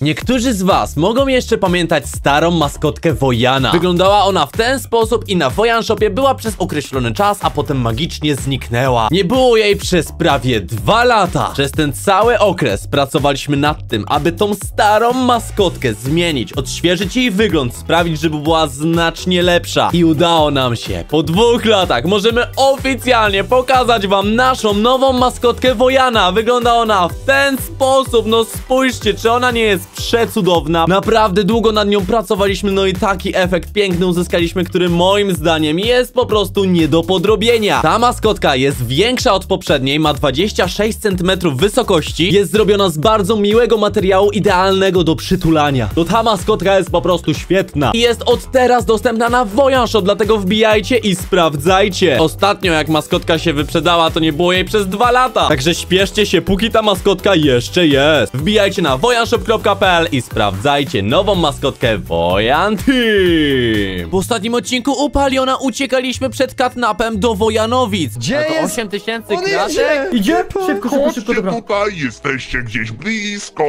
Niektórzy z was mogą jeszcze pamiętać starą maskotkę Wojana. Wyglądała ona w ten sposób i na Wojan Shopie była przez określony czas, a potem magicznie zniknęła. Nie było jej przez prawie dwa lata. Przez ten cały okres pracowaliśmy nad tym, aby tą starą maskotkę zmienić, odświeżyć jej wygląd, sprawić, żeby była znacznie lepsza. I udało nam się. Po dwóch latach możemy oficjalnie pokazać wam naszą nową maskotkę Wojana. Wygląda ona w ten sposób. No spójrzcie, czy ona nie jest przecudowna. Naprawdę długo nad nią pracowaliśmy, no i taki efekt piękny uzyskaliśmy, który moim zdaniem jest po prostu nie do podrobienia. Ta maskotka jest większa od poprzedniej, ma 26 cm wysokości, jest zrobiona z bardzo miłego materiału, idealnego do przytulania. To ta maskotka jest po prostu świetna i jest od teraz dostępna na Shop, dlatego wbijajcie i sprawdzajcie. Ostatnio jak maskotka się wyprzedała, to nie było jej przez dwa lata. Także śpieszcie się, póki ta maskotka jeszcze jest. Wbijajcie na i sprawdzajcie nową maskotkę Wojan Team. W ostatnim odcinku u Paliona uciekaliśmy przed katnapem do Wojanowic. Gdzie to jest? 8 tysięcy On kratek? idzie! Idzie? Szybko, szybko, szybko, Chodźcie dobra. tutaj, jesteście gdzieś blisko.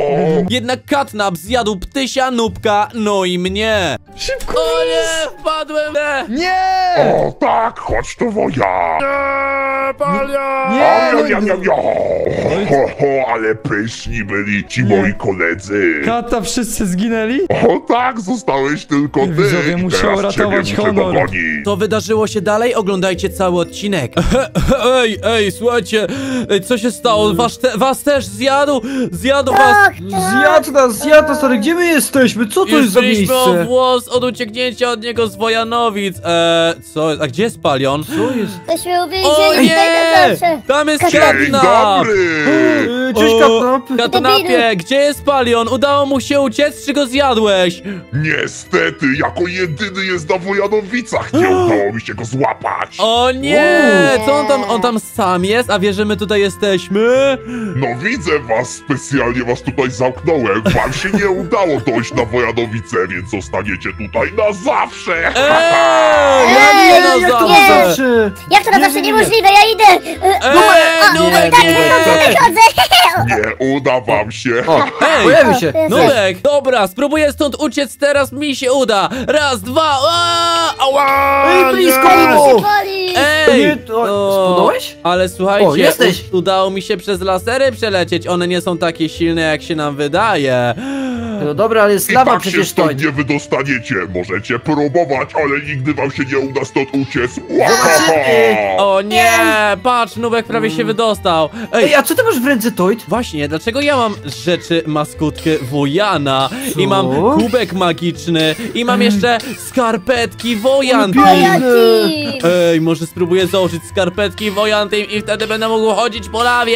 Jednak katnap zjadł ptysia, nubka, no i mnie. Szybko! O nie, wpadłem! Nie, Nie! O tak, chodź tu woja. nie Palion! Nie! Ja, ja, ja, nie. ja. Ho, ho, ale pyszni byli ci Nie. moi koledzy. Kata, wszyscy zginęli? O tak, zostałeś tylko ty. Widzowie, ciebie muszę honor. Co wydarzyło się dalej? Oglądajcie cały odcinek. Ej, ej, słuchajcie, ej, co się stało? Was, te, was też zjadł? Zjadł was? Tak, Zjadł nas, zjadł nas, ale gdzie my jesteśmy? Co to jest za Byliśmy o miejsce? włos od ucieknięcia od niego z Wojanowic. Eee, co? A gdzie jest Palion? Co jest? Myśmy O uwięzieni tutaj na nie! zawsze. Tam jest Dzień Katnap! dobry. Cześć, O, Katnap! Katonapie, gdzie jest Palion? Udało mu się uciec, czy go zjadłeś? Niestety, jako jedyny jest na Wojanowicach. Nie udało mi się go złapać. O nie! Co on tam, on tam sam jest? A wie, że my tutaj jesteśmy? No widzę was, specjalnie was tutaj zamknąłem. Wam się nie udało dojść na Wojanowice, więc zostaniecie tutaj na zawsze. Eee! Ej, Jak to jak na to nie. zawsze? zawsze? Jak to na Nie, zawsze nie, nie. niemożliwe, ja idę! E, Eee, Nubek, tak, nie! wychodzę, wychodzę! Nie uda wam się. O, Ej! pojawił się! Nubek, dobra, spróbuję stąd uciec, teraz mi się uda. Raz, dwa, ała, ała, Ej, blisko było! Ej! Nie, o, spłonąłeś? Ale słuchajcie, O, jesteś. u- udało mi się przez lasery przelecieć. One nie są takie silne, jak się nam wydaje. No dobra, ale jest I lawa tak się przecież to. stąd nie wydostaniecie. Możecie próbować, ale nigdy wam się nie uda stąd uciec. Zobaczymy. O nie, patrz, Nubek prawie się wydostał. Ej, Ej, a co ty masz w ręce, Toid? Właśnie, dlaczego ja mam rzeczy maskotkę Wojana Co? i mam kubek magiczny i mam jeszcze skarpetki team! Ej, może spróbuję założyć skarpetki Wojanty i wtedy będę mógł chodzić po lawie.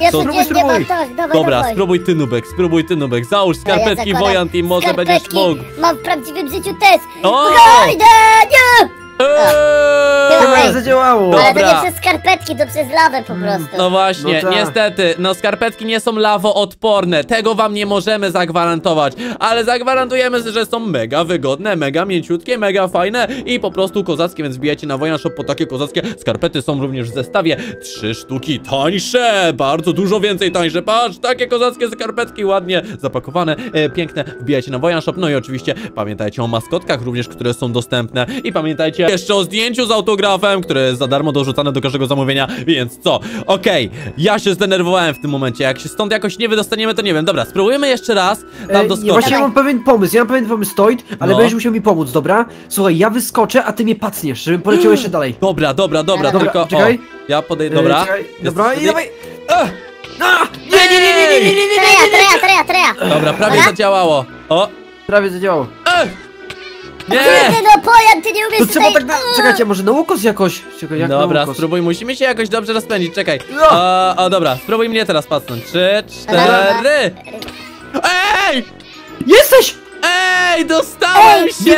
Ja Co? tu nie, mam tak, dawaj, Dobra, dawaj. spróbuj ty Nubek, spróbuj ty Nubek, załóż A ja skarpetki zakładam Wojanty, może będziesz skarpetki. mógł. Mam w prawdziwym życiu też! O! Idę! Nie! Eee! Dobra, Ej. zadziałało! Dobra. Ale to nie przez skarpetki, to przez lawę po prostu. No właśnie, No tak. niestety, no skarpetki nie są lawoodporne, tego wam nie możemy zagwarantować, ale zagwarantujemy, że są mega wygodne, mega mięciutkie, mega fajne i po prostu kozackie, więc wbijajcie na Wojan Shop po takie kozackie skarpety są również w zestawie, trzy sztuki tańsze, bardzo dużo więcej tańsze, patrz, takie kozackie skarpetki, ładnie zapakowane, e, piękne, wbijajcie na Wojan Shop, no i oczywiście pamiętajcie o maskotkach również, które są dostępne i pamiętajcie jeszcze o zdjęciu z autografem, które jest za darmo dorzucane do każdego zamówienia, więc co? Okej, ja się zdenerwowałem w tym momencie, jak się stąd jakoś nie wydostaniemy, to nie wiem, dobra, spróbujemy jeszcze raz, tam nie, doskoczyć. właśnie ja mam pewien pomysł, ja mam pewien pomysł, Toid, ale No. będziesz musiał mi pomóc, dobra? Słuchaj, ja wyskoczę, a ty mnie pacniesz, żebym poleciał jeszcze dalej. Dobra, dobra, dobra, Dobra, tylko, czekaj. o, ja podejdę, E, dobra. czekaj, Dobra, i dawaj! A! A! Nie, nie, nie, nie, nie, nie, nie, nie, Treja, treja, treja, treja! Dobra, prawie Dobra? zadziałało. O, Prawie zadziałało. nie! Ty no, Pojan, ty nie umiesz To trzeba tutaj... tak na... Czekajcie, może na łukos jakoś? Czekaj, jak Dobra, na łukos? spróbuj, musimy się jakoś dobrze rozpędzić, czekaj. No. O, o, dobra, spróbuj mnie teraz pacnąć. Trzy, cztery. Ej! Jesteś! Ej, dostałem Ej, się!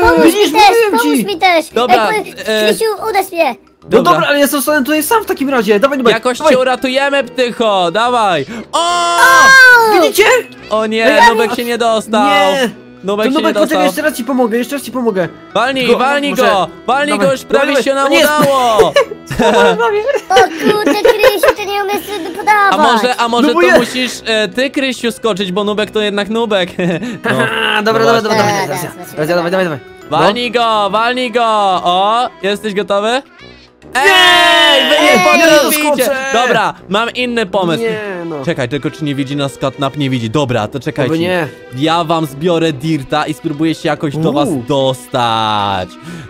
Pomóż Widzisz, mi też, mówiłem pomóż ci. mi też! Dobra, Ej, po- e, Krzysiu, uderz mnie! No Dobra. dobra, ale ja zostanę tutaj sam w takim razie, dawaj, dawaj, Jakoś dawaj. cię uratujemy, ptycho, dawaj! O! Widzicie? O nie, Nubek się nie dostał! Nie! Nubek To się nie Nubek, poczekaj, dostał. jeszcze raz ci pomogę, jeszcze raz ci pomogę. Walnij, Tylko, walnij może- go! Walnij Dawaj, go, już prawie dawaj, się nam o nie, udało! O kurde, Krysiu, ty nie umiesz sobie podawać. A może, a może No bo to ja- musisz e, ty, Krysiu, skoczyć, bo Nubek to jednak Nubek. No. Dobra, no dobra, dobra, właśnie. teraz, dawaj, dawaj, dawaj. No. Walnij go, walnij go! O, jesteś gotowy? Ej, wy nie potraficie! Dobra, mam inny pomysł. Nie, no. Czekaj, tylko czy nie widzi nas Katnap? Nie widzi. Dobra, to czekajcie. Oby nie. Ja wam zbiorę Dirta i spróbuję się jakoś do was Uuu. dostać.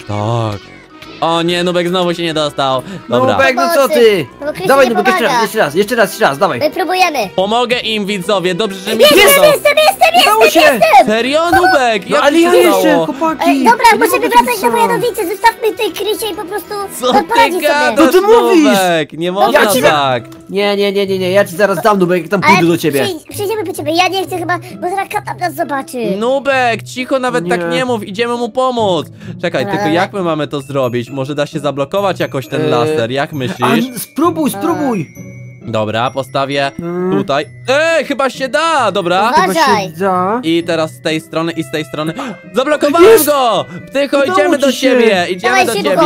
Tak. O nie, Nubek znowu się nie dostał. Dobra. Nubek, no co ty? No Dawaj, nie Nubek, jeszcze raz, pomaga. jeszcze raz, jeszcze raz, jeszcze raz, dawaj. My próbujemy. Pomogę im widzowie, dobrze, że mi Jestem, się udało. jestem, jestem, Udało jestem, się! jestem. Serio, Nubek? No Jak ale ci ja się jeszcze, udało? chłopaki. Ej, dobra, Ja nie musimy mogę wracać tak. Wojanowice, zostawmy tej Krysie i po prostu Co on ty poradzi sobie. gadasz, No ty mówisz? Nubek? Nie można Ja ci- tak. Nie, nie, nie, nie, nie, ja ci zaraz dam, Nubek, jak tam pójdę do ciebie. przyj- przyjdziemy po ciebie, ja nie chcę chyba, bo zaraz Katap nas zobaczy. Nubek, cicho, nawet Nie. tak nie mów, idziemy mu pomóc. Czekaj, Dobra, tylko dobra. jak my mamy to zrobić? Może da się zablokować jakoś ten Eee, laser, jak A, myślisz? spróbuj, spróbuj. Dobra, postawię Mm. tutaj. Ej, chyba się da, dobra. Uważaj. I teraz z tej strony i z tej strony. Zablokowałem Jest! go! Ptycho, Udało idziemy do ciebie, idziemy Dawaj do ciebie.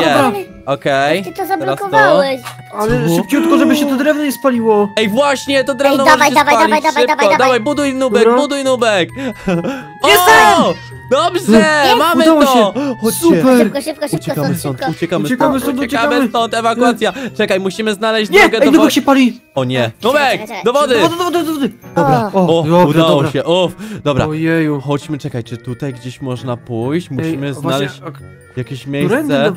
Okej. Ty to zablokowałeś. Ale Co? szybciutko, żeby się to drewno nie spaliło. Ej, właśnie, to drewno Ej, może dawaj, się dawaj, spalić. dawaj, dawaj, Szybko, dawaj, dawaj. buduj nubek, Dobra. buduj nubek. Jestem! Dobrze, mamy Udało to! się. Chodźcie. Super. Szybko, szybko, szybko, Uciekamy stąd, stąd, szybko. uciekamy Uciekamy stąd, stąd, uciekamy uciekamy. stąd, ewakuacja. Czekaj, musimy znaleźć Nie, drogę ej, do Nubek wody. się pali. O nie, czekaj, czekaj. do wody! Do wody, do wody, do wody. Dobra. O, O, dobrze, udało dobra. się, o, dobra. Ojeju. Chodźmy, czekaj, czy tutaj gdzieś można pójść? Musimy Ej, znaleźć właśnie, jakieś Którędy miejsce.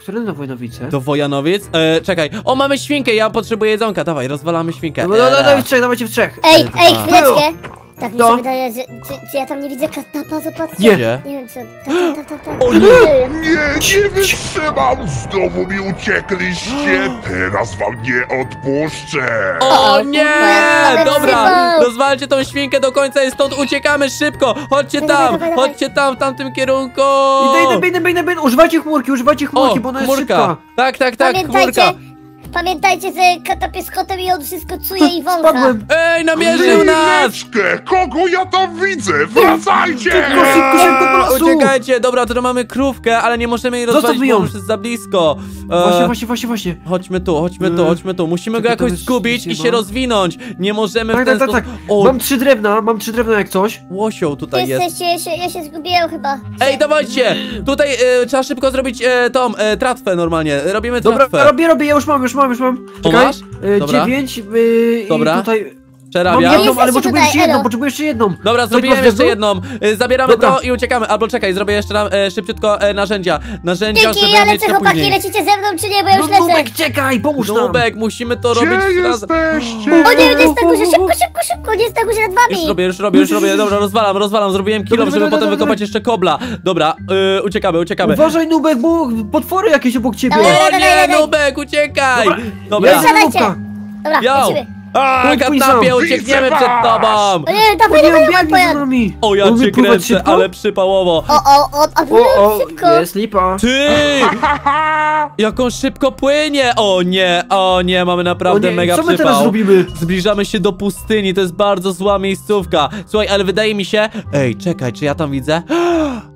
którędy na Wojnowice? Do Wojanowic? E, czekaj, o, mamy świnkę, ja potrzebuję jedzonka, dawaj, rozwalamy świnkę. Dobra, dobra, Era. dawaj w trzech, dawajcie w trzech. Ej, Dwa. ej, chwileczkę. Tak mi się wydaje, że czy, czy ja tam nie widzę Katapa, zobaczcie. Nie. Nie wiem co. Tak, tak, tak, tak. O nie. Nie, nie wytrzymam! Znowu mi uciekliście! Teraz wam nie odpuszczę! O O, nie! Dobra, rozwalcie tą świnkę do końca i stąd uciekamy szybko! Chodźcie tam, chodźcie tam, w tamtym kierunku! Idę, idę, idę, idę, idę. Używajcie chmurki, używajcie chmurki, bo ona jest chmurka. szybka. Tak, tak, tak, Pamiętajcie, chmurka! Pamiętajcie, że Katap jest kotem i on wszystko czuje i wącha. Spadłem. Ej, namierzył nas! Chwileczkę! Kogo ja tam widzę? Wracajcie! Szybko, szybko, szybko do lasu. Uciekajcie, dobra, to mamy krówkę, ale nie możemy jej Zostaw rozwalić, mi bo ją. już jest za blisko. E, Właśnie, właśnie, właśnie, właśnie. Chodźmy tu, chodźmy tu, E, chodźmy tu. Musimy go czekaj, jakoś jest- zgubić i się rozwinąć. Nie możemy w Tak, ten tak, tak, sposób... tak. O, Mam trzy drewna, mam trzy drewna jak coś. łosioł tutaj Ty jest. jesteście, ja się, ja się zgubiłem chyba. Ej, dawajcie! Tutaj e, trzeba szybko zrobić e, tą e, tratwę normalnie. Robimy Dobra, tratwę. robię, robię, ja już mam, już mam, już mam. Czekaj. E, Dobra. Dziewięć y, Dobra. i Mam Przerabiam. jedną, ale potrzebuję jeszcze jedną, potrzebuję jeszcze jedną. Dobra, zrobiłem jeszcze jedną. E, Zabieramy Dobra. to i uciekamy. Albo czekaj, zrobię jeszcze nam e, szybciutko e, narzędzia. Narzędzia, Dzięki, żeby ja mieć lecę to chłopaki, później. lecicie ze mną czy nie, bo ja już No, lecę. Nubek, czekaj, pomóż nam. Nubek, musimy to Gdzie robić razem. jesteście? O nie, nie jest na górze, szybko, szybko, szybko, nie jest na górze nad Już wami. robię, już robię, już robię. Dobra, rozwalam, rozwalam. Zrobiłem kilo, Dobra, żeby dobra, potem dobra, wykopać dobra. jeszcze kobla. Dobra, e, uciekamy, uciekamy. Uważaj, Nubek, bo potwory jakieś obok ciebie. Dobra. O nie. Nubek, uciekaj! Dobra. Dobra. Nubka. Dobra, Yo! lecimy. A, Katnapie, uciekniemy przed tobą! O nie, dawaj, Nie, dawaj, dawaj, biegnij za pojad. nami. O, ja cię pływać kręcę, szybko? ale przypałowo. O, o, o, a O, o, szybko. jest lipa. Ty! Jak on szybko płynie! O nie, o nie, mamy O naprawdę nie, mega co my przypał. teraz robimy? Zbliżamy się do pustyni, to jest bardzo zła miejscówka. Słuchaj, ale wydaje mi się... Ej, czekaj, czy ja tam widzę?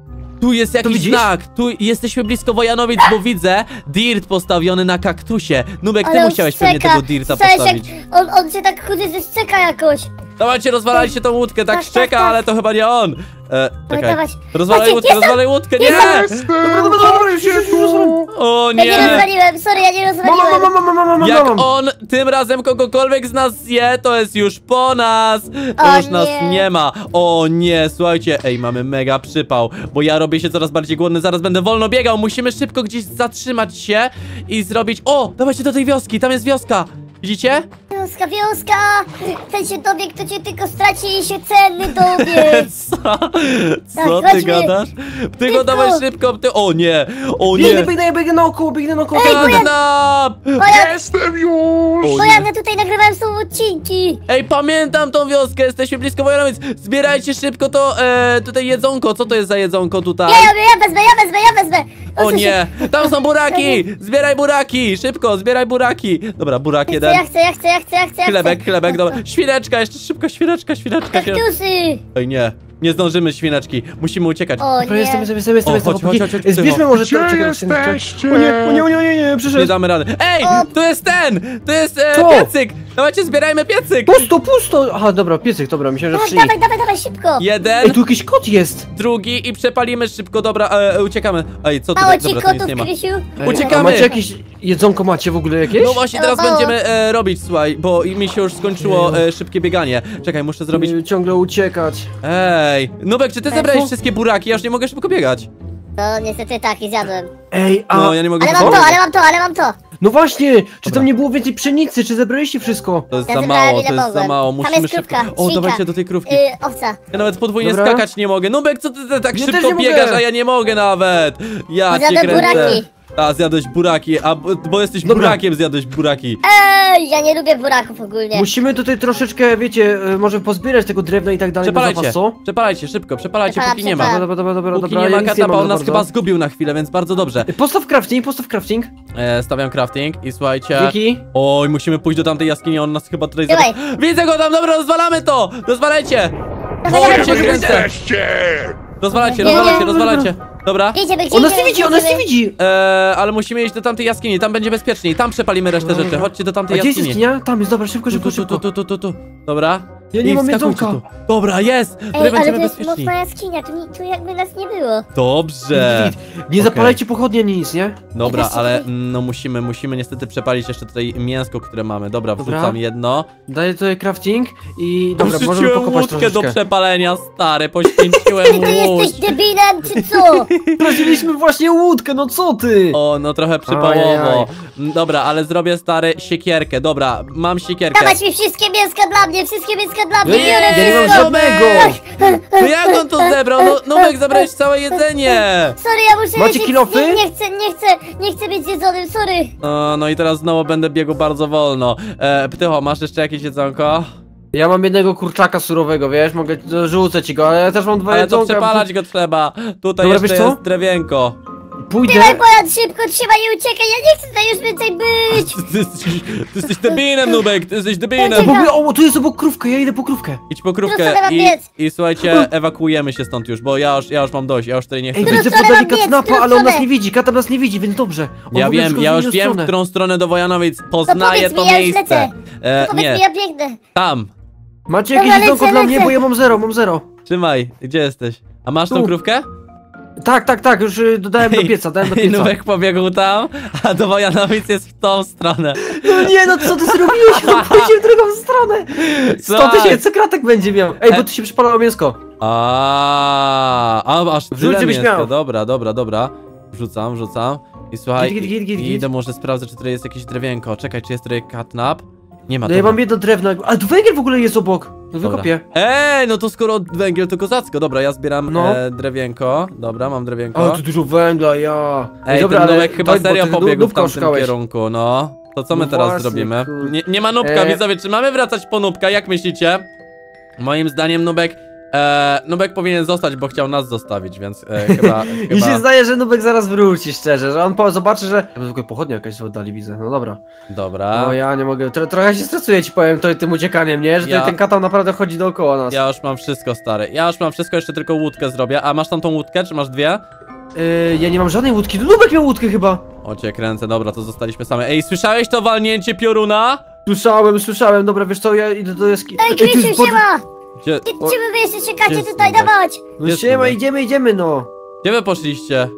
Tu jest jakiś widzisz? znak, tu jesteśmy blisko Wojanowic, bo widzę dirt postawiony na kaktusie. Nubek, ty Ale on musiałeś pewnie tego dirta Słyszałeś, postawić. jak On, on się tak chudy ze szczeka jakoś. Dawajcie, rozwalajcie tą łódkę, tak Tak, szczeka, tak, tak. ale to chyba nie on. E, czekaj. dawać. Rozwalaj Maciek, łódkę, rozwalaj łódkę, nie! Jestem! Już. O Ja nie nie! rozwaliłem, sorry, ja nie Mama, rozwaliłem. mama, mama, mama, Jak mama. on tym razem kogokolwiek z nas zje, to jest już po nas! To O już nas nie. nie ma! O nie, słuchajcie, ej, mamy mega przypał, bo ja robię się coraz bardziej głodny, zaraz będę wolno biegał, musimy szybko gdzieś zatrzymać się i zrobić... O, dawajcie do tej wioski, tam jest wioska! Widzicie? Wioska, wioska! Ten się dobiegł, to cię tylko straci i się cenny dobiegł. Co? Co Tak, ty gadasz? Ty go Szybko. dawaj szybko, ty... O nie, o Biegnę, nie! biegnę, biegnę naokoło, biegnę naokoło. Ej, biegnę. Katnap! Pojad, Jestem już! pojad, ja tutaj nagrywałem są odcinki. Ej, pamiętam tą wioskę, jesteśmy blisko Wojanowic. Zbierajcie szybko to, e, tutaj jedzonko. Co to jest za jedzonko tutaj? Ja, ja, ja wezmę, ja wezmę, ja wezmę. O nie, tam są buraki! Zbieraj buraki, szybko, zbieraj buraki. Dobra, burak Ja chcę, jeden. ja chcę, ja chcę, ja chcę, chcę. ja Chlebek, chcę. chlebek, dobra. Świneczka, jeszcze szybko, świneczka, świneczka. Kaktusy! Ej, nie. Nie zdążymy, świneczki. Musimy uciekać. O Dobra, jestem, nie. jestem, jestem, jestem, O, chodź, chłopaki. chodź, chodź, chodź, Zbierzmy może... Gdzie czekaj, jesteście? O nie, o nie, o nie, o nie, nie, Nie przyszedł. damy rady. Ej, O! to jest ten! To jest e, Co? piecyk! Dawajcie, zbierajmy piecyk! Pusto, pusto! Aha, dobra, piecyk, dobra, myślałem, że przy dawaj, dawaj, dawaj, szybko. Jeden, Ej, tu jakiś kot jest! drugi i przepalimy szybko, dobra, e, e, uciekamy. Ej, co Mało tutaj? ci Dobra, to nic kotów, nie ma. Krysiu. Ej, Uciekamy. A macie jakieś jedzonko macie w ogóle jakieś? No właśnie teraz będziemy e, robić, słuchaj, bo mi się już skończyło e, szybkie bieganie. Czekaj, muszę zrobić... Y, Ciągle uciekać. Ej, Nubek, czy ty zebrałeś wszystkie buraki? Ja już nie mogę szybko biegać. No niestety tak, i zjadłem. Ej, a... No, ja nie mogę Ale mam to, ale mam to, ale mam to. No właśnie! Czy Dobra. tam nie było więcej pszenicy? Czy zebraliście wszystko? To jest Ja za zebrałem mało, ile to jest za mogłem. mało. Tam Musimy jest szybko... krówka, O, świnka. dawajcie do tej krówki. Yy, owca. Ja nawet podwójnie Dobra. skakać nie mogę. Nubek, co ty, ty tak Ja szybko nie biegasz, mogę. a ja nie mogę nawet. Ja Bo cię zjadłem kręcę. buraki. A, zjadłeś buraki, a bo bo jesteś Dobra. burakiem, zjadłeś buraki. Ej, ja nie lubię buraków ogólnie. Musimy tutaj troszeczkę, wiecie, y, może pozbierać tego drewna i tak dalej Przepalajcie, zapas, co? przepalajcie, szybko, przepalajcie, Przepalam, póki nie ma. przepalam. Dobra, dobra, dobra, Póki dobra, nie ja ma nic kata, bo on za nas bardzo. chyba zgubił na chwilę, więc bardzo dobrze. Y, Postaw crafting, postaw crafting. E, stawiam crafting i słuchajcie. Dzięki. Oj, musimy pójść do tamtej jaskini, on nas chyba tutaj Dawaj. zobaczy. Widzę go tam, dobra, rozwalamy to! Rozwalajcie! Dawaj, Gdzie kręcę! jesteście? Rozwalajcie, Nie, nie, rozwalajcie, nie. rozwalajcie. Dobra. Idziemy, gdzie On nas nie widzi, on nas nie widzi! Eee, ale musimy iść do tamtej jaskini, tam będzie bezpieczniej, tam przepalimy resztę rzeczy. Chodźcie do A tamtej gdzie jest jaskini. jaskinia? Tam jest, dobra, szybko, Tu, szybko, tu, tu, szybko. tu, tu, tu, tu. Dobra. Ja nie I mam jedzonka. tu. Dobra, jest! Tutaj Ej, ale będziemy to jest bezpieczni. mocna jaskinia, tu, ni- tu jakby nas nie było. Dobrze. Nie zapalajcie pochodni ani nic, nie? Dobra, Jakaś- ale no musimy, musimy niestety przepalić jeszcze tutaj mięsko, które mamy. Dobra, Dobra. wrzucam jedno. Daję tutaj crafting i dobra, możemy Wrzuciłem pokopać łódkę do troszeczkę. przepalenia, stary, poświęciłem Ty to jesteś debilem, czy co? Sprawdziliśmy właśnie łódkę, no co ty? O, no trochę przypałowo. Ajajaj. Mm, Dobra, ale zrobię stary siekierkę. Dobra, mam siekierkę. Dawać mi wszystkie mięska dla mnie, wszystkie mięska dla mnie, Nie, ja nie mam wszystko. żadnego. To jak on to zebrał? No, Nubek, zabrałeś całe jedzenie. Sorry, ja muszę Macie lecieć. kilofy? Nie, nie chcę, nie chcę, nie chcę być zjedzonym, sorry. O, no i teraz znowu będę biegł bardzo wolno. E, Ptycho, masz jeszcze jakieś jedzonko? Ja mam jednego kurczaka surowego, wiesz, mogę, rzucę ci go, ale ja też mam dwa Ale to jedzonka. przepalać go trzeba. Tutaj Dobra, jeszcze wiesz co? jest drewienko. Pójdę. Tyle pojad szybko, trzeba nie uciekaj, ja nie chcę tutaj już więcej być. Ty, jesteś- ty jesteś debilem, Nubek, ty jesteś debilem. W ogóle, o, tu jest obok krówka, ja idę po krówkę. Idź po krówkę stronę i, biec? i słuchajcie, ewakuujemy się stąd już, bo ja już, ja już mam dość, ja już tutaj nie chcę Ej, być. widzę podali katnapa, ale on nas nie widzi, katap nas nie widzi, więc dobrze. On Ja wiem, ja już wiem, w którą stronę do Wojanowic poznaję powiedz to mi, miejsce. E, Powiedz nie, mi, ja biegnę. tam. Macie jakieś jedzonko dla mnie, bo ja mam zero, mam zero. Trzymaj, gdzie jesteś? A masz tą Tu. krówkę? Tak, tak, tak, już y, dodałem do pieca, dałem do pieca. Nubek pobiegł tam, a do Wojanowic jest w tą stronę. No nie, no co ty zrobiłeś? On pójdzie w drugą stronę. 100 Tak. tysięcy kratek będzie miał. Ej, bo E- tu się przypalało mięsko. A, a aż tyle miał. Dobra, dobra, dobra. Wrzucam, wrzucam. I słuchaj, Git, git, git, idę może sprawdzę, czy tutaj jest jakieś drewienko. Czekaj, czy jest tutaj catnap? Nie ma No ja mam jedno drewno. A węgiel w ogóle jest obok. No wykopię. Ej, no to skoro węgiel to kozacko. Dobra, ja zbieram No. e, drewienko. Dobra, mam drewienko. O, tu dużo węgla, ja. Ej, dobra, ten ale chyba serio ty pobiegł w tamtym kierunku, no. To co my No teraz właśnie, zrobimy? Nie, nie ma Nubka, E. widzowie, czy mamy wracać po Nubka? Jak myślicie? Moim zdaniem Nubek... E, Nubek powinien zostać, bo chciał nas zostawić, więc e, chyba... Mi chyba... się zdaje, że Nubek zaraz wróci, szczerze, że on po, zobaczy, że... Ja Zwykle pochodnia jakaś w oddali widzę, no dobra. Dobra. No ja nie mogę, Tro, trochę się stresuję ci powiem to, tym uciekaniem, nie? Że Ja- ten katał naprawdę chodzi dookoła nas. Ja już mam wszystko, stary. Ja już mam wszystko, jeszcze tylko łódkę zrobię. A masz tam tą łódkę, czy masz dwie? Yy, ja nie mam żadnej łódki, Nubek miał łódkę chyba! O cię kręcę, dobra, to zostaliśmy same. Ej, słyszałeś to walnięcie pioruna? Słyszałem, słyszałem, dobra, wiesz co, ja idę do jaskini. Ej, Krysiu, siema! Gdzie, O- czemu wy jeszcze czekacie tutaj, dawać? No Jest siema, idziemy, idziemy, no. gdzie wy poszliście?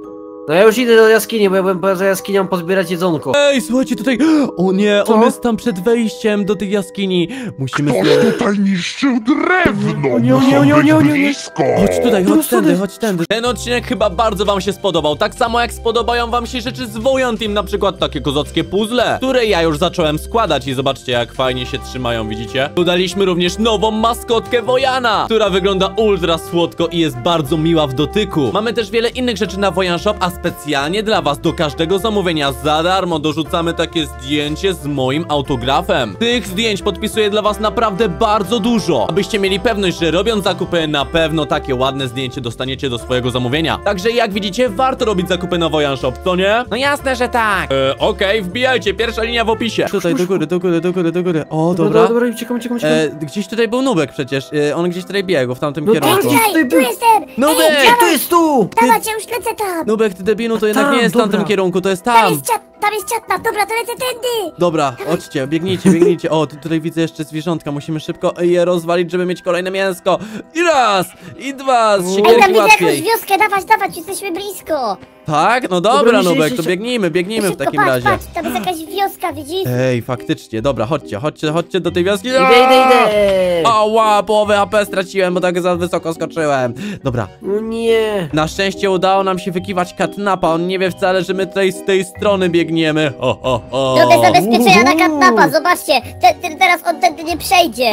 No ja już idę do jaskini, bo ja byłem poza jaskinią pozbierać jedzonko. Ej, słuchajcie, tutaj... O nie, Co? on jest tam przed wejściem do tej jaskini. Musimy... Ktoś tutaj niszczył drewno! O nie, o nie, o nie, o nie, o nie, o nie. Chodź tutaj, Tu chodź tędy, chodź tędy. Ten odcinek chyba bardzo wam się spodobał. Tak samo jak spodobają wam się rzeczy z Wojan Team, na przykład takie kozackie puzzle, które ja już zacząłem składać i zobaczcie jak fajnie się trzymają, widzicie? Dodaliśmy również nową maskotkę Wojana, która wygląda ultra słodko i jest bardzo miła w dotyku. Mamy też wiele innych rzeczy na Wojan Shop, a specjalnie dla was do każdego zamówienia za darmo dorzucamy takie zdjęcie z moim autografem. Tych zdjęć podpisuję dla was naprawdę bardzo dużo, abyście mieli pewność, że robiąc zakupy na pewno takie ładne zdjęcie dostaniecie do swojego zamówienia. Także jak widzicie, warto robić zakupy na Wojan Shop, co nie? No jasne, że tak. E, Okej, wbijajcie, pierwsza linia w opisie. Tutaj do góry, do góry, do góry, do góry. O, Dobra, dobra, dobra, uciekam, uciekam, uciekam. E, gdzieś tutaj był Nubek przecież, e, on gdzieś tutaj biegł w tamtym No kierunku. tak, Ej, Tutaj tu jestem! Nubek! Ej, Ej, tu jest tu! dawać, ja już lecę tam! Nubek, ty debilu, to jednak tam, nie jest w tamtym dobra. kierunku, to jest Tam tam. Tam jest czatna, dobra, to lecę tędy! Dobra, chodźcie, biegnijcie, biegnijcie. O, tu, tutaj widzę jeszcze zwierzątka, musimy szybko je rozwalić, żeby mieć kolejne mięsko. I raz, i dwa, z Ej, tam siekierki widzę jakąś łatwiej. wioskę, dawać, dawać, jesteśmy blisko! Tak? No dobra, Dobra, Nubek, się- to biegnijmy, biegnijmy w Szybko, takim patrz, razie. patrz, tam jest jakaś wioska, widzisz? Ej, faktycznie, dobra, chodźcie, chodźcie, chodźcie do tej wioski. Idę, idę, idę! Ała, połowę HP straciłem, bo tak za wysoko skoczyłem. Dobra, O nie! na szczęście udało nam się wykiwać katnapa, on nie wie wcale, że my tutaj z tej strony biegniemy. Ho, ho, ho. Drogę zabezpieczenia na katnapa, zobaczcie, te, te, teraz on tędy nie przejdzie.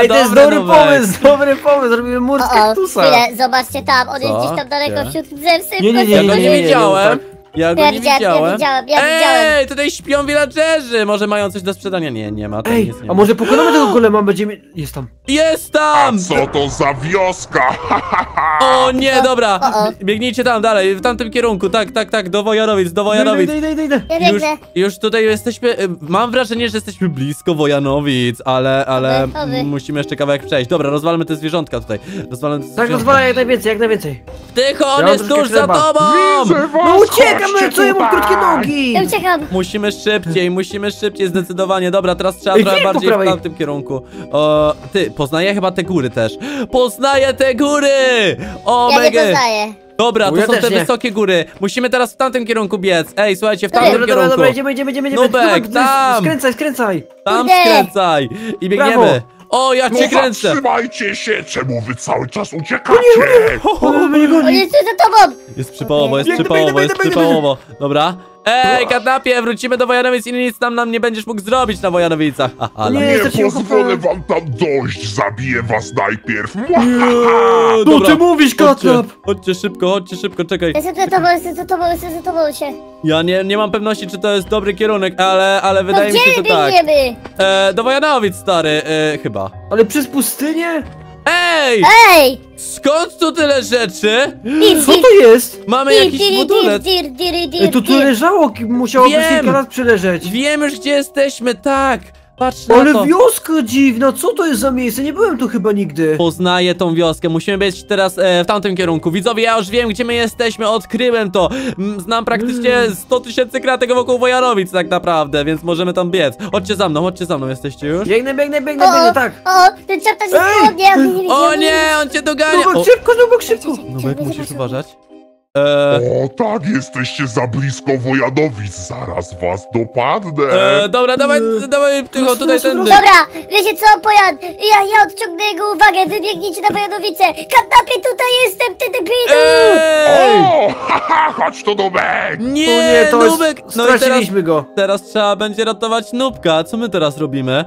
Ej, to jest Dobry pomysł, dobry pomysł, zrobimy mur z O, o, kaktusa! chwilę, zobaczcie tam, on jest Co? gdzieś tam daleko Gdzie? wśród drzew, szybko, Nie, nie, nie, Ja szybko, go nie nie, nie, widziałem. tak. Ja go Ja nie widziałem, ja widziałem. widziałem, ja Ej, widziałem. tutaj śpią villagerzy. Może mają coś do sprzedania? Nie, nie ma. Tam Ej, nic nie a może pokonamy tego golema, będziemy... Jest tam. Jest A tam! co to za wioska? O nie, dobra. O, o. Biegnijcie tam dalej, w tamtym kierunku. Tak, tak, tak, do Wojanowic, do Wojanowic. idę, idę, idę, idę. Ja Już, biegnę. już tutaj jesteśmy, y, mam wrażenie, że jesteśmy blisko Wojanowic, ale, ale Oby, oby. musimy jeszcze kawałek przejść. Dobra, rozwalmy te zwierzątka tutaj. Rozwalmy te Tak, zwierzątka. rozwalaj jak najwięcej, jak najwięcej. Tycho, on Ja mam jest troszkę tuż za chleba. tobą! Widzę was, No uciekam, no co ja mam krótkie nogi! Ja uciekam. Musimy szybciej, musimy szybciej, zdecydowanie. Dobra, teraz trzeba Ej, trochę bardziej w prawej? tamtym kierunku. O, ty, poznaję chyba te góry też. Poznaję te góry! O, Ja nie mega! poznaję. Dobra, to Ja są też te nie. wysokie góry. Musimy teraz w tamtym kierunku biec. Ej, słuchajcie, w Dobra, tamtym Dobra, dobra, kierunku. dobra, idziemy, idziemy, idziemy, idziemy. Nubek, tam! Skręcaj, skręcaj! Tam skręcaj! I biegniemy. Brawo. O, ja No cię kręcę! zatrzymajcie się! Czemu wy cały czas uciekacie? Jest tu za tobą. Jest przypałowo, jest Biegnę, przypałowo, biegnę, jest biegnę, przypałowo. Dobra. Ej, katnapie, wrócimy do Wojanowic i nic tam nam nie będziesz mógł zrobić na Wojanowicach. Ha, ha, Nie, Nie jesteście pozwolę wam tam dojść! Zabiję was najpierw! Eee, Co dobra. ty mówisz, Chodźcie, Katnap? chodźcie szybko, chodźcie szybko, czekaj. Jestem za tobą, jestem za tobą, jestem za tobą się. Ja nie, nie mam pewności, czy to jest dobry kierunek, ale, ale No wydaje mi się, gdzie że tak. biegniemy? E, do Wojanowic, stary, e, chyba. Ale przez pustynię? Ej! Ej! Skąd tu tyle rzeczy? Dir, Co to jest? Mamy dir, jakiś budulec. dir, dir, dir, Ej, to tu leżało, musiało Wiem. przez kilka lat przeleżeć. Wiem już, gdzie jesteśmy, tak. Patrz na Ale to. wioska dziwna, co to jest za miejsce? Nie byłem tu chyba nigdy. Poznaję tą wioskę, musimy być teraz e, w tamtym kierunku. Widzowie, ja już wiem, gdzie my jesteśmy, odkryłem to. Mm, Znam praktycznie 100 tysięcy kratek wokół Wojanowic tak naprawdę, więc możemy tam biec. Chodźcie za mną, chodźcie za mną, jesteście już? Biegnę, biegnę, biegnę, O, biegnę, tak. o, ten czarta się Ej! ja nie widziałem. O nie, on cię dogania! Nubek, O, szybko, Nubek, szybko. Nubek, musisz uważać. E, O tak, jesteście za blisko Wojanowic! Zaraz was dopadnę! e, dobra, dawaj, dawaj, tylko tutaj tędy. Dobra, wiecie co, Pojan? Ja, ja odciągnę jego uwagę, wybiegnijcie na Pojanowice. Katnapie, tutaj jestem, ty debilu! Ej! O, haha, chodź tu Nubek! Nie, O nie, to jest... Nubek! No i teraz, Straciliśmy go. teraz trzeba będzie ratować Nubka. Co my teraz robimy?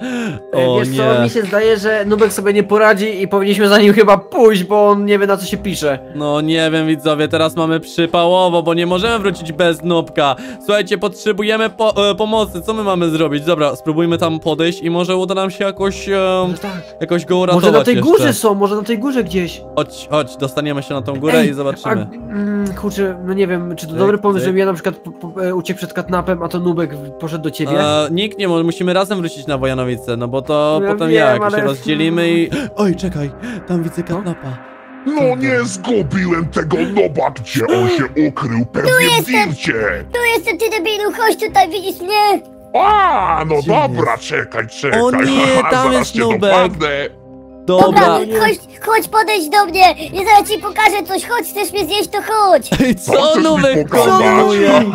O Wiesz nie. co, mi się zdaje, że Nubek sobie nie poradzi i powinniśmy za nim chyba pójść, bo on nie wie na co się pisze. No nie wiem widzowie, teraz mamy przypałowo, bo nie możemy wrócić bez Nubka. Słuchajcie, potrzebujemy po, e, pomocy, co my mamy zrobić? Dobra, spróbujmy tam podejść i może uda nam się jakoś, e, No tak. jakoś go uratować Może na tej jeszcze. górze są, może na tej górze gdzieś. Chodź, chodź, dostaniemy się na tą górę Ej, i zobaczymy. Mm, kurczę, no nie wiem, czy to Cyk, dobry pomysł, cyk. żebym ja na przykład po, po, e, uciekł przed katnapem, a to Nubek w- poszedł do ciebie. E, nikt nie może, musimy razem wrócić na Wojanowice, no bo to No ja potem wiem, jak, ale- się rozdzielimy i... Oj, czekaj, tam widzę katnapa. No nie zgubiłem tego noba, gdzie on się ukrył, pewnie w jestem. dircie! Tu jestem, ty debilu, chodź tutaj, widzisz mnie? A, no Gdzie dobra, czekaj, czekaj. O nie, haha, tam zaraz jest cię Nubek. dopadnę. Dobra. chodź, chodź podejdź do mnie. Ja zaraz ci pokażę coś, chodź, chcesz mnie zjeść, to chodź. Ej, Co chcesz mi Nubek pokazać? kombinuje?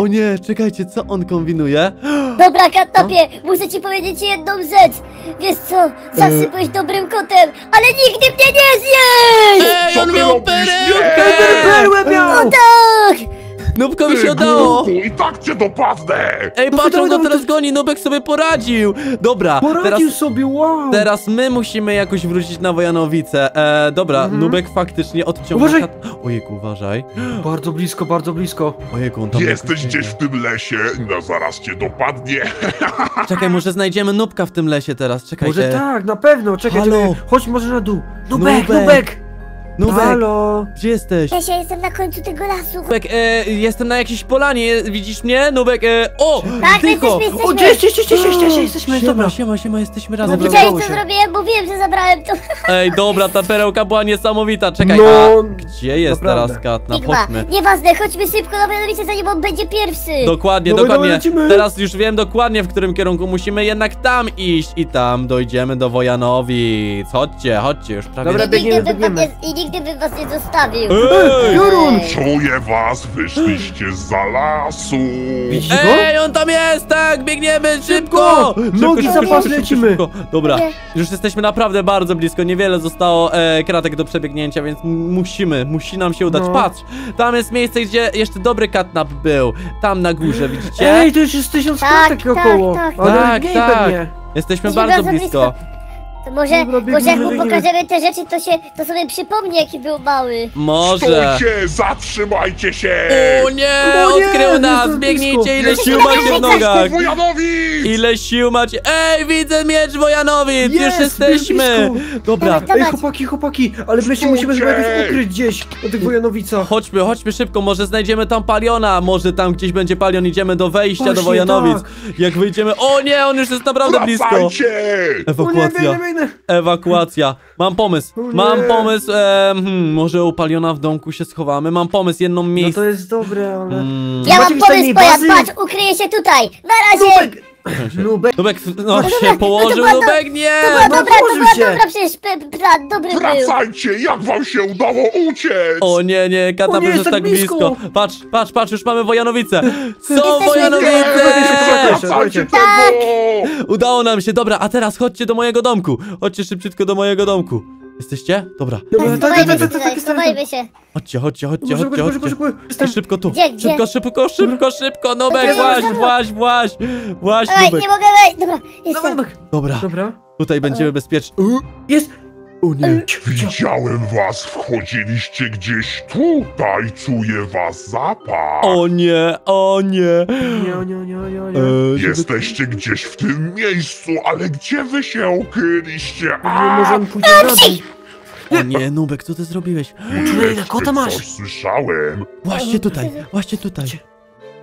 O nie, czekajcie, co on kombinuje? Dobra, Katnapie, muszę ci powiedzieć jedną rzecz. Wiesz co, zawsze byłeś dobrym kotem, ale nigdy mnie nie zjeść! Ej, Co on ty miał robisz? perełkę! Nie! Perłę miał! Tak! Nubkowi się udało! I tak cię dopadnę! Ej, No patrz, on go dawaj, teraz goni, Nubek sobie poradził! Dobra, teraz, Poradził sobie, wow! teraz my musimy jakoś wrócić na Wojanowice. E, dobra, Mhm. Nubek faktycznie odciąga... Uważaj! kat- Ojejku, uważaj. Bardzo blisko, bardzo blisko. Ojejku, on tam Jesteś jakoś gdzieś biegnie. w tym lesie, no zaraz cię dopadnie. Czekaj, może znajdziemy Nubka w tym lesie teraz, czekaj. Może e, tak, na pewno, czekaj, Halo? czekaj. Chodź może na dół. Nubek, Nubek! Nubek! Nubek, Halo! gdzie jesteś? Cześć, ja jestem na końcu tego lasu. Nubek, e, jestem na jakiejś polanie, widzisz mnie? Nubek, e, o! Tak, my Tycho! jesteśmy, O, jesteśmy. cześć, cześć, cześć, cześć, cześć, jesteśmy, Siema, dobra. siema, siema, jesteśmy No razem. Dobra, widziałeś udało co się. zrobiłem? Mówiłem, że zabrałem to. Ej, dobra, ta perełka była niesamowita, czekaj, No, a gdzie jest naprawdę. teraz Katna? Sigma, Chodźmy. nieważne, chodźmy szybko na mianowicie, zanim on będzie pierwszy. Dokładnie, Dawaj, dokładnie. dawaj, lecimy. Teraz już wiem dokładnie, w którym kierunku musimy jednak tam iść i tam dojdziemy do Wojanowic. Chodźcie, chodźcie, już prawie... Dobra, I nigdy, biegniemy, biegniemy. nie, I nigdy bym was nie zostawił. Ej! Piorun! Czuję was, wyszliście za lasu. Widzisz go? Ej, on tam jest, tak, biegniemy, szybko! Nogi za pas, lecimy. Dobra, Nie. już jesteśmy naprawdę bardzo blisko, niewiele zostało e, kratek do przebiegnięcia, więc m- musimy, musi nam się udać. No. Patrz, tam jest miejsce, gdzie jeszcze dobry katnap był, tam na górze, widzicie? Ej, to już jest tysiąc Tak, kratek tak, około. tak. Ale Tak, mniej tak. pewnie. Jesteśmy Jesteśmy bardzo bardzo blisko. To może, Dobra, może jak mu biegniemy. pokażemy te rzeczy, to się, to sobie przypomni, jaki był mały. Może. Stójcie, zatrzymajcie się! O nie, O nie, odkrył nas, jestem biegnijcie, blisko. ile Jesteście sił macie w blisko nogach. Ile sił macie? Ej, widzę miecz Wojanowic! Już Jest, jesteśmy! blisko. Dobra. Ej, chłopaki, chłopaki, ale my się musimy chyba jakoś ukryć gdzieś na tych Wojanowicach. chodźmy, chodźmy szybko, może znajdziemy tam Paliona, może tam gdzieś będzie Palion, idziemy do wejścia do Właśnie Wojanowic. tak. Jak wyjdziemy, o nie, on już jest naprawdę blisko. Wracajcie! O nie, Ewakuacja, biegnę. ewakuacja. Mam pomysł, O nie. mam pomysł, e, hmm, może u Paliona w domku się schowamy. Mam pomysł, jedno No miejsce. to jest dobre, ale... Mm. Ja Macie mam jakieś pomysł, tajnej bazy? patrz, ukryję się tutaj. Na razie. Nubek! Nubek! Nubek, no dobra, się no to położył, była do- Nubek, nie! To była no dobra, to położył była się. dobra przecież p- plan, dobry był. Wracajcie! Jak wam się udało uciec? O nie, nie, O Kata nie, jest jest tak tak blisko. blisko. Patrz, patrz, patrz, już mamy Wojanowice. Są Jesteśmy Wojanowice! blisko. Wracajcie Tak. Udało nam się, dobra, a teraz chodźcie do mojego domku. Chodźcie szybciutko do mojego domku. Jesteście? Dobra. Dobra, tak, tak, Schowajmy tak, się tak, tak, schowajmy się. Chodźcie, chodźcie, chodźcie, Szybko, chodźcie, szybko, szybko, chodźcie. I szybko tu. Gdzie, gdzie? Szybko, szybko, szybko, szybko. Gdzie, właź, właź, właź. Właź, Oj, Nubek. nie mogę wejść. Dobra, jestem. Dobra, Dobra. tutaj będziemy bezpieczni. Jest! O nie. Widziałem was, wchodziliście gdzieś tutaj, czuję was zapach. O nie, o nie. Nie, nie, nie, nie, nie. E, żeby- Jesteście gdzieś w tym miejscu, ale gdzie wy się ukryliście? Nie A, możemy pójść na dół. O nie, Nubek, co ty zrobiłeś? Czulej, na kota masz. Coś słyszałem. Właśnie tutaj, właśnie tutaj.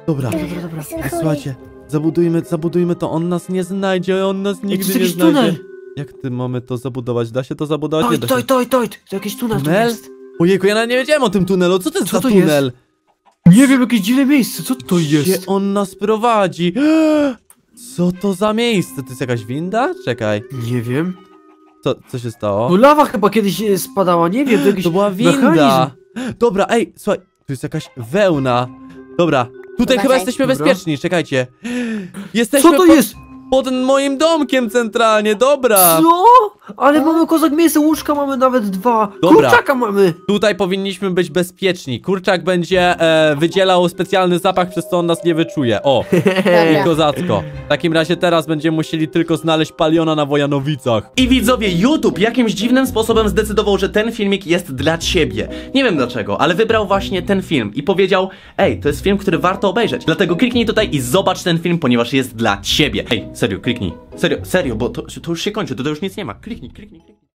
Dobra. Dobra, dobra. Słuchajcie, zabudujmy, zabudujmy to, on nas nie znajdzie, on nas nigdy nie znajdzie. tunel. Jak ty mamy to zabudować? Da się to zabudować? Nie Toj, da toj, się. toj, toj. To jakiś tunel tu Tunel? jest. Ojejku, ja nawet nie wiedziałem o tym tunelu, co to jest Co za to jest? tunel? Nie wiem, jakieś dziwne miejsce. Co to Gdzie jest? on nas prowadzi? Co to za miejsce? To jest jakaś winda? Czekaj, Nie wiem. co, co się stało? No lawa chyba kiedyś e, spadała, nie wiem, to jakiś To była winda. mechanizm. Dobra, ej, słuchaj, tu jest jakaś wełna. Dobra, tutaj chyba Uważaj. jesteśmy Dobra. bezpieczni, czekajcie. Jesteśmy Co to jest? Pod moim domkiem centralnie, dobra. Co? Ale mamy kozak miejsce, łóżka mamy nawet dwa. Dobra. Kurczaka mamy. Tutaj powinniśmy być bezpieczni. Kurczak będzie e, wydzielał specjalny zapach, przez co on nas nie wyczuje. O, i Dobra. kozacko. W takim razie teraz będziemy musieli tylko znaleźć paliona na Wojanowicach. I widzowie, YouTube jakimś dziwnym sposobem zdecydował, że ten filmik jest dla ciebie. Nie wiem dlaczego, ale wybrał właśnie ten film i powiedział, ej, to jest film, który warto obejrzeć. Dlatego kliknij tutaj i zobacz ten film, ponieważ jest dla ciebie. Ej, serio, kliknij. Serio, serio, bo to, to już się kończy, to, to już nic nie ma. Kliknij, kliknij, kliknij.